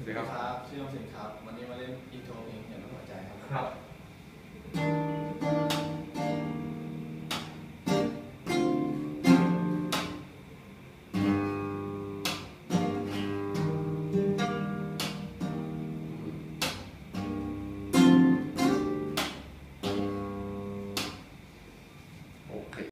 สวัสดีครับครับชื่อองสิงครับ วันนี้มาเล่นอินโทรเพลงเห็นแล้วหัวใจครับครับ